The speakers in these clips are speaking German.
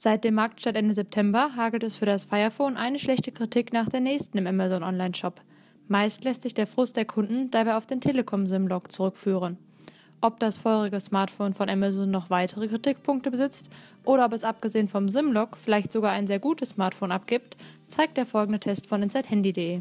Seit dem Marktstart Ende September hagelt es für das Firephone eine schlechte Kritik nach der nächsten im Amazon Online-Shop. Meist lässt sich der Frust der Kunden dabei auf den Telekom-SIM-Log zurückführen. Ob das feurige Smartphone von Amazon noch weitere Kritikpunkte besitzt oder ob es abgesehen vom SIM-Log vielleicht sogar ein sehr gutes Smartphone abgibt, zeigt der folgende Test von InsideHandy.de.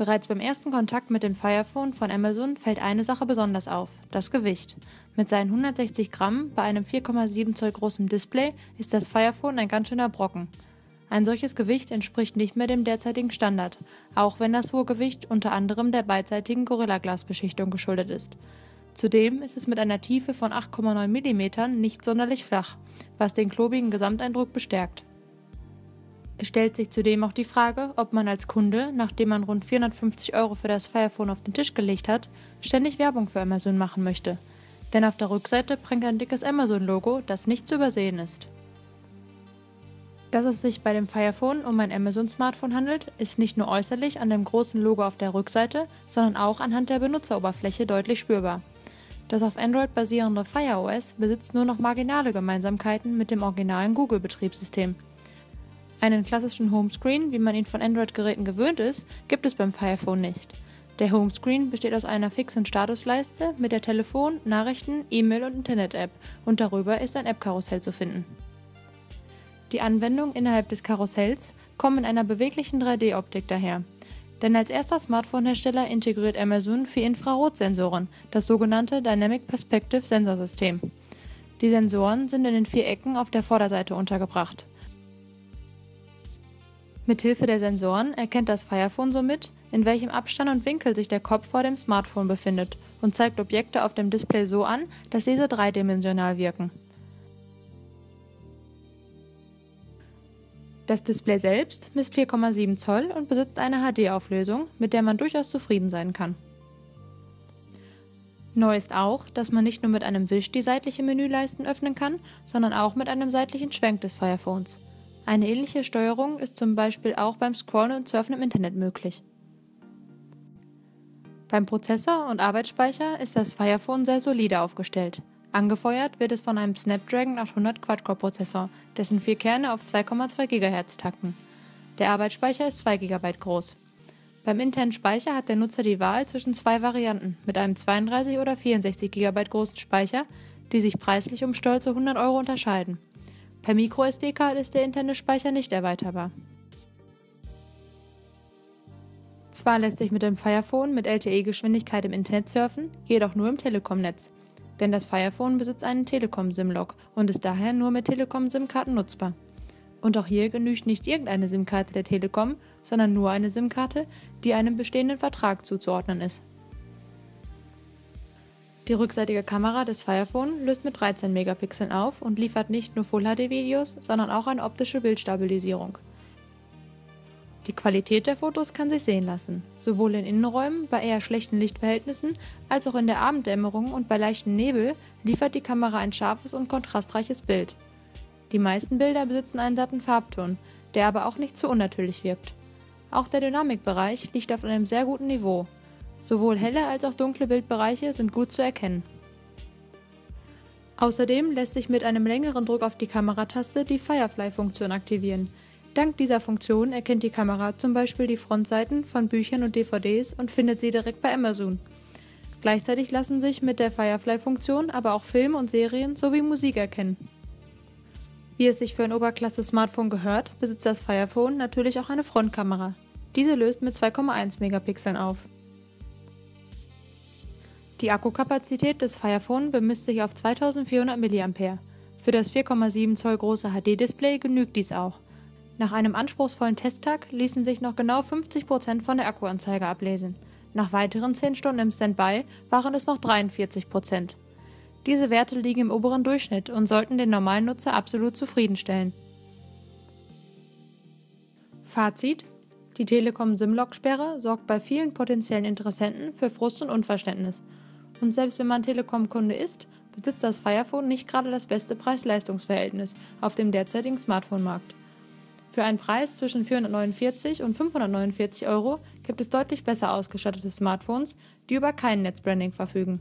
Bereits beim ersten Kontakt mit dem Firephone von Amazon fällt eine Sache besonders auf: das Gewicht. Mit seinen 160 Gramm bei einem 4,7 Zoll großen Display ist das Firephone ein ganz schöner Brocken. Ein solches Gewicht entspricht nicht mehr dem derzeitigen Standard, auch wenn das hohe Gewicht unter anderem der beidseitigen Gorilla Glas Beschichtung geschuldet ist. Zudem ist es mit einer Tiefe von 8,9 mm nicht sonderlich flach, was den klobigen Gesamteindruck bestärkt es stellt sich zudem auch die Frage, ob man als Kunde, nachdem man rund 450 Euro für das Firephone auf den Tisch gelegt hat, ständig Werbung für Amazon machen möchte. Denn auf der Rückseite pringt ein dickes Amazon-Logo, das nicht zu übersehen ist. Dass es sich bei dem Firephone um ein Amazon-Smartphone handelt, ist nicht nur äußerlich an dem großen Logo auf der Rückseite, sondern auch anhand der Benutzeroberfläche deutlich spürbar. Das auf Android basierende Fire OS besitzt nur noch marginale Gemeinsamkeiten mit dem originalen Google-Betriebssystem. Einen klassischen Homescreen, wie man ihn von Android-Geräten gewöhnt ist, gibt es beim Firephone nicht. Der Homescreen besteht aus einer fixen Statusleiste mit der Telefon-, Nachrichten-, E-Mail- und Internet-App und darüber ist ein App-Karussell zu finden. Die Anwendungen innerhalb des Karussells kommen in einer beweglichen 3D-Optik daher. Denn als erster Smartphone-Hersteller integriert Amazon vier Infrarotsensoren, das sogenannte Dynamic Perspective Sensorsystem. Die Sensoren sind in den vier Ecken auf der Vorderseite untergebracht. Mithilfe der Sensoren erkennt das Firephone somit, in welchem Abstand und Winkel sich der Kopf vor dem Smartphone befindet und zeigt Objekte auf dem Display so an, dass diese dreidimensional wirken. Das Display selbst misst 4,7 Zoll und besitzt eine HD-Auflösung, mit der man durchaus zufrieden sein kann. Neu ist auch, dass man nicht nur mit einem Wisch die seitliche Menüleisten öffnen kann, sondern auch mit einem seitlichen Schwenk des Firephones. Eine ähnliche Steuerung ist zum Beispiel auch beim Scrollen und Surfen im Internet möglich. Beim Prozessor und Arbeitsspeicher ist das Firephone sehr solide aufgestellt. Angefeuert wird es von einem Snapdragon 800 Quad-Core-Prozessor, dessen vier Kerne auf 2,2 GHz takten. Der Arbeitsspeicher ist 2 GB groß. Beim internen Speicher hat der Nutzer die Wahl zwischen zwei Varianten mit einem 32 oder 64 GB großen Speicher, die sich preislich um stolze 100 Euro unterscheiden. Per MicroSD-Card ist der interne Speicher nicht erweiterbar. Zwar lässt sich mit dem Firephone mit LTE-Geschwindigkeit im Internet surfen, jedoch nur im Telekom-Netz. Denn das Firephone besitzt einen Telekom-SIM-Log und ist daher nur mit Telekom-SIM-Karten nutzbar. Und auch hier genügt nicht irgendeine SIM-Karte der Telekom, sondern nur eine SIM-Karte, die einem bestehenden Vertrag zuzuordnen ist. Die rückseitige Kamera des Firephone löst mit 13 Megapixeln auf und liefert nicht nur Full-HD-Videos, sondern auch eine optische Bildstabilisierung. Die Qualität der Fotos kann sich sehen lassen, sowohl in Innenräumen bei eher schlechten Lichtverhältnissen als auch in der Abenddämmerung und bei leichtem Nebel liefert die Kamera ein scharfes und kontrastreiches Bild. Die meisten Bilder besitzen einen satten Farbton, der aber auch nicht zu unnatürlich wirkt. Auch der Dynamikbereich liegt auf einem sehr guten Niveau Sowohl helle als auch dunkle Bildbereiche sind gut zu erkennen. Außerdem lässt sich mit einem längeren Druck auf die Kamerataste die Firefly-Funktion aktivieren. Dank dieser Funktion erkennt die Kamera zum Beispiel die Frontseiten von Büchern und DVDs und findet sie direkt bei Amazon. Gleichzeitig lassen sich mit der Firefly-Funktion aber auch Filme und Serien sowie Musik erkennen. Wie es sich für ein Oberklasse-Smartphone gehört, besitzt das Firephone natürlich auch eine Frontkamera. Diese löst mit 2,1 Megapixeln auf. Die Akkukapazität des Firephone bemisst sich auf 2400 mAh. Für das 4,7 Zoll große HD-Display genügt dies auch. Nach einem anspruchsvollen Testtag ließen sich noch genau 50% von der Akkuanzeige ablesen. Nach weiteren 10 Stunden im Standby waren es noch 43%. Diese Werte liegen im oberen Durchschnitt und sollten den normalen Nutzer absolut zufriedenstellen. Fazit: Die Telekom SIM-Log-Sperre sorgt bei vielen potenziellen Interessenten für Frust und Unverständnis und selbst wenn man Telekom-Kunde ist, besitzt das Firephone nicht gerade das beste Preis-Leistungs-Verhältnis auf dem derzeitigen Smartphone-Markt. Für einen Preis zwischen 449 und 549 Euro gibt es deutlich besser ausgestattete Smartphones, die über kein Netzbranding verfügen